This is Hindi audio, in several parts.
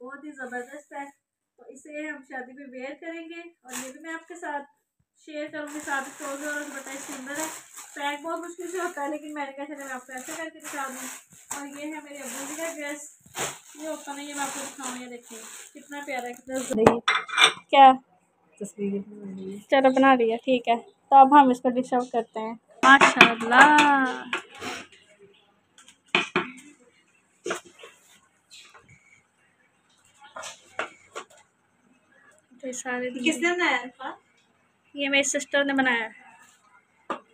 बहुत ही ज़बरदस्त है। तो इसे हम शादी में वेयर करेंगे और ये भी मैं आपके साथ शेयर करूँगी। साथ ट्रोज़र और दुपट्टा इसके अंदर है। पैक बहुत मुश्किल से होता है लेकिन मैंने कहा चले मैं आपको ऐसे करके दिखा दूँ और ये है मेरे अब्बू जी का ड्रेस ये ओपन है ये मैं आपको दिखाऊँ ये देखिए कितना प्यारा है कितना क्या? तस्वीर चलो बना लिया ठीक है। तो अब हम इसको डिश करते हैं। माशाल्लाह। तो सारे किसने बनाया ये मेरी सिस्टर ने बनाया।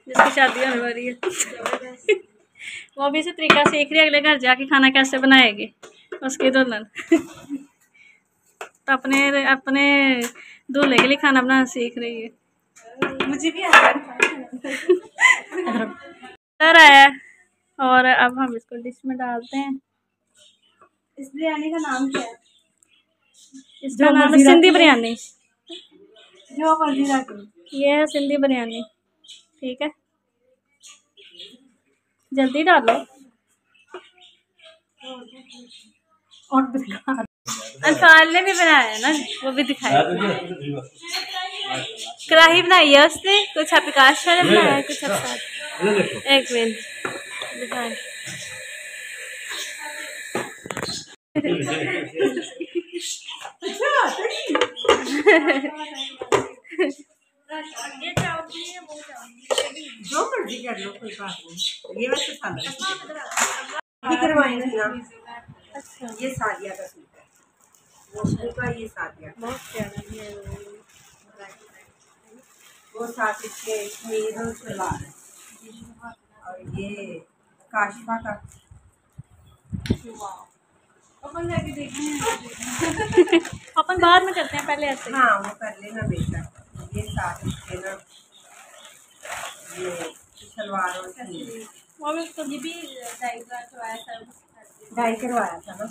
जिसकी शादी होने वाली है। वो भी इसी तरीका सीख रही है अगले घर जाके खाना कैसे बनाएगी? उसकी दुल्हन तो अपने अपने दूल्हे के लिए खाना बनाना सीख रही है। मुझे भी आता डर आया और अब हम इसको डिश में डालते हैं। इस बिरयानी का नाम क्या है? इसका नाम है सिंधी बिरयानी। जो मर्ज़ी ये है सिंधी बिरयानी ठीक है? जल्दी डालो और दिखा अनफाल ने भी बनाया है ना वो भी दिखाया। कढ़ाई बनाई है उसने कुछ प्रकाश ने बनाया है कुछ आप एक मिनट। दिखाएँ जो मर्ज़ी कर लो कोई बात नहीं ये वैसे पसंद करवाए ना अच्छा ये सादिया का सूट है वो का ये सादिया है वो साथ इसके कमीज और सलवार है और ये काशफा का अपन बाद में करते हैं पहले ऐसे हाँ। वो कर लेना बेटा। ये साथ इसके ना ये सलवार और वो भी ये भी डाइग्राम करवाया था डाई करवाया था ना?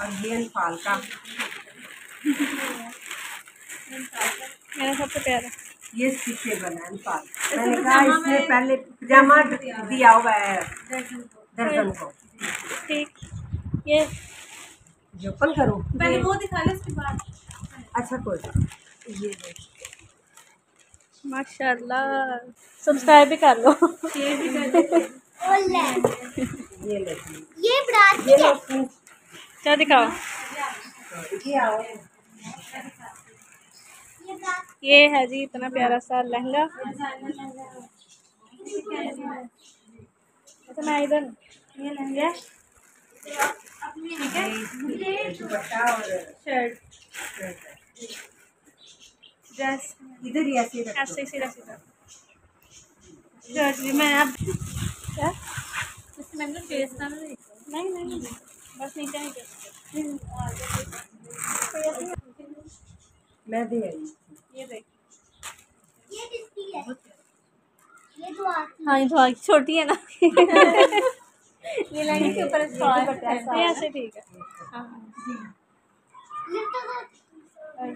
और ये अनफाल का मेरा सबसे प्यारा। ये स्टिचेबल है अनफाल मैंने कहा इसमें पहले पजामा दिया हुआ है। दर्जन को। ठीक ये जो ओपन करूँ। पहले वो दिखा ले उसके बाद। अच्छा कोई ये देख। माशाल्लाह। सब्सक्राइब भी कर लो। ये ले। ये बरात ये लो। सूट। क्या दिखाओ? ये आओ। ये है जी इतना प्यारा सा लहंगा। तो मैं इधर ये लहंगा। ये शर्ट इधर ही ऐसे ऐसे सीधा सीधा शर्ट भी मैं अब क्या मैंने ना नहीं नहीं बस नीचे नीचे मैं आई ये देख ये किसकी है ये तो हाँ ये थोड़ा छोटी है ना ये लहंगे के ऊपर ऐसे। ठीक है। हाँ।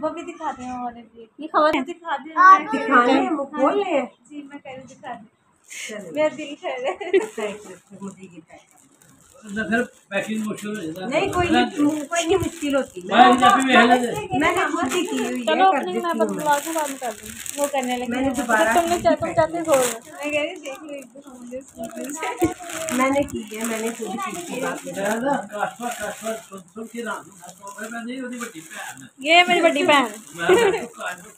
वो भी दिखाते हैं और ये खबर दिखा दे दिखाने हैं, मुँह खोल ले जी। मैं कह रही दिखा दे। मेरा दिल कह रहा है। मुझे ये कर तो हो दो। नहीं कोई नहीं कोई नहीं मुश्किल होती। मैं दे मैंने खुद ही की हुई चलो है अपने देती बस मैं। ब्लॉग में बाद कर दूँगी वो करने लगे मैंने दोबारा तुमने है तुम चाहते हो मैं कह रही देख मैंने की है मैंने खुद की की बात है। मैं ना काशवा काशवा सुन सुन के ना मैं मैं नहीं होती बड़ी भैन है। ये मेरी बड़ी बहन है। मैं तो काशवा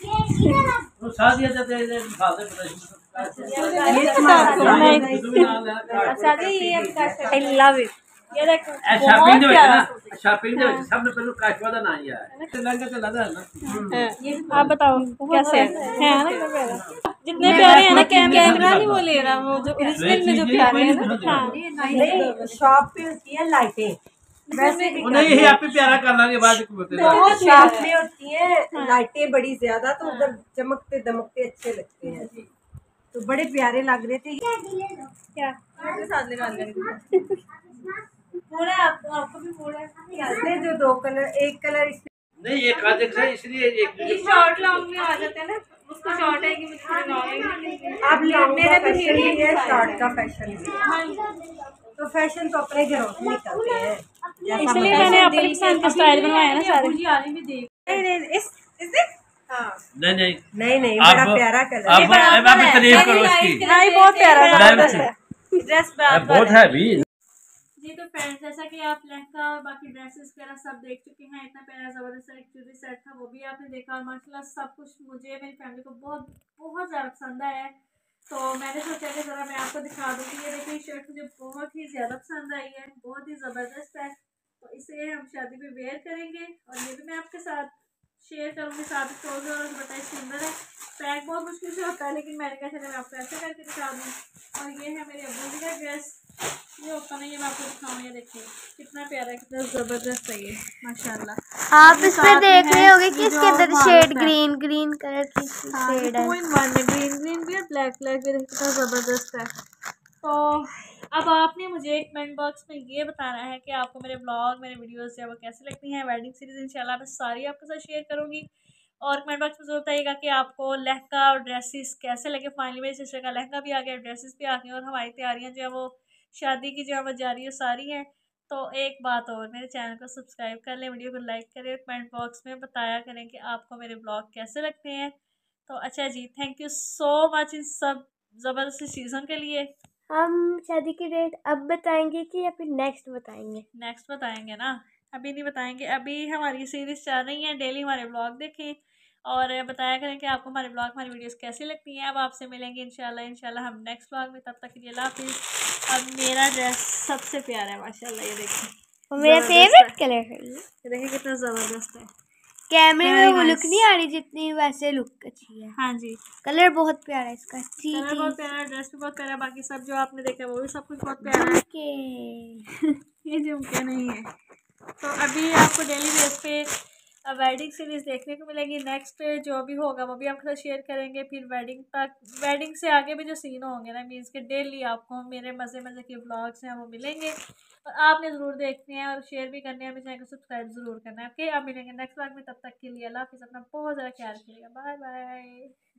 ये इधर आ तो शादी जाते हैं दिखा दे पता ये साथ में तुम्हारा नहीं। नहीं तुम्हें नाल है अच्छा जी ये आई लव इट ये देखो शॉपिंग बहुत ਦੇ ਵਿੱਚ प्यारा ਨਾ ਸ਼ਾਪਿੰਗ ਦੇ ਵਿੱਚ ਸਭ ਤੋਂ ਪਹਿਲਾਂ ਕਾਸ਼ਵਾ ਦਾ ਨਾਂ ਹੀ ਆਇਆ ਤੇ ਲੰਗਾ ਤੇ ਲੱਗਦਾ ਹੈ ਨਾ है। आप बताओ कैसे है है इतने प्यारे हैं ना कैमरा नहीं वो ले रहा वो जो ओरिजिनल में जो प्यारे हैं ना। हाँ। शॉप पे होती है लाइटें। वैसे नहीं यहाँ पे प्यारा करना के बाद बहुत शॉप में होती है हाँ। लाइटें बड़ी ज़्यादा तो हाँ। उधर चमकते दमकते अच्छे लगते हैं। तो बड़े प्यारे लग रहे थे। क्या पूरा आपको भी पूरा जो दो कलर एक कलर नहीं ये इसलिए एक शॉर्ट लॉन्ग में आ जाते हैं ना। उसको शॉर्ट है कि मुझे लॉन्ग आप लॉन्ग का फ़ैशन है शॉर्ट का फ़ैशन तो फ़ैशन तो अपने घरों से निकलते हैं। इसलिए मैंने अपनी पसंद के स्टाइल बनवाया ना सारे। नहीं नहीं इस इस हाँ। नहीं नहीं। नहीं नहीं बड़ा प्यारा कलर आप अब आप तारीफ़ करो इसकी। नहीं बहुत प्यारा है। ड्रेस बहुत है। तो फ्रेंड्स जैसा कि आप लहंगा और बाकी ड्रेसेस वगैरह सब देख चुके हैं, इतना प्यारा ज़बरदस्त एक चूड़ी सेट था, वो भी आपने देखा और माशाल्लाह सब कुछ मुझे, मेरी फैमिली को बहुत बहुत ज़्यादा पसंद आया है। तो मैंने सोचा कि ज़रा मैं आपको दिखा दूँगी ये देखिए शर्ट मुझे बहुत ही ज़्यादा पसंद आई है, बहुत ही ज़बरदस्त है। तो इसे हम शादी में वेयर करेंगे और ये भी मैं आपके साथ शेयर करूँगी, साथ ट्रोज़र और अंदर है पैक बहुत मुश्किल से होता है, लेकिन मैंने कहा चलो मैं आपको ऐसे करके दिखा दूँ। और ये है मेरे अब्बू जी का ड्रेस ये ओपन है ये मैं आपको दिखाऊँ ये देखिए। कितना प्यारा कितना ज़बरदस्त है ये माशाल्लाह। आप इस पे देख रहे होगे कि इसके अंदर शेड ग्रीन ग्रीन कलर की हाँ, शेड है। में ग्रीन ग्रीन भी और ब्लैक ब्लैक भी कितना ज़बरदस्त है। तो अब आपने मुझे कमेंट बॉक्स में ये बताना है कि आपको मेरे ब्लॉग मेरे वीडियोस जो है वो कैसे लगती हैं वेडिंग सीरीज़ इंशाल्लाह मैं सारी आपके साथ शेयर करूँगी। और कमेंट बॉक्स में ज़रूर बताइएगा कि आपको लहंगा और ड्रेसेस कैसे लगे। फाइनली मेरी सिस्टर का लहंगा भी आ गया ड्रेसेस भी आ गई और हमारी तैयारियाँ जो है वो शादी की जो है वो जारी है सारी हैं। तो एक बात और मेरे चैनल को सब्सक्राइब कर लें वीडियो को लाइक करें कमेंट बॉक्स में बताया करें कि आपको मेरे ब्लॉग कैसे लगते हैं। तो अच्छा जी थैंक यू सो मच इन सब ज़बरदस्त सीज़न के लिए। हम शादी की डेट अब बताएँगे कि या फिर नेक्स्ट बताएँगे? नेक्स्ट बताएँगे ना। अभी नहीं बताएँगे अभी हमारी सीरीज़ चल रही है डेली हमारे ब्लॉग देखें। और बताया करें कि आपको हमारे ब्लॉग हमारी वीडियोस कैसी लगती हैं। अब आपसे मिलेंगे इंशाल्लाह इंशाल्लाह हम नेक्स्ट ब्लॉग में। तब तक के लिए हाफिज़। अब मेरा ड्रेस सबसे प्यारा है माशाल्लाह ये देखिए। और मेरा फेवरेट कलर है। ये। देखिए कितना ज़बरदस्त है। कैमरे में वो लुक नहीं आ रही जितनी वैसे लुक अच्छी है। हाँ जी। कलर बहुत प्यारा है इसका कलर बहुत प्यारा ड्रेस भी बहुत प्यारा बाकी सब जो आपने देखा है वो भी सब कुछ बहुत प्यारा है। ये झुमके नहीं है। तो अभी आपको डेली बेस पे वेडिंग सीरीज़ देखने को मिलेगी। नेक्स्ट जो भी होगा, वो भी आपके साथ शेयर करेंगे। फिर वेडिंग तक वेडिंग से आगे भी जो सीन होंगे ना मीन्स के डेली आपको मेरे मज़े मज़े के ब्लॉग्स हैं, वो मिलेंगे। और आपने ज़रूर देखने हैं और शेयर भी करने हैं। हमें चैनल को सब्सक्राइब ज़रूर करना है ओके आप मिलेंगे नेक्स्ट ब्लॉग में। तब तक के लिए अल्लाह हाफिज़। अपना बहुत ज़्यादा ख्याल रखिएगा। Bye bye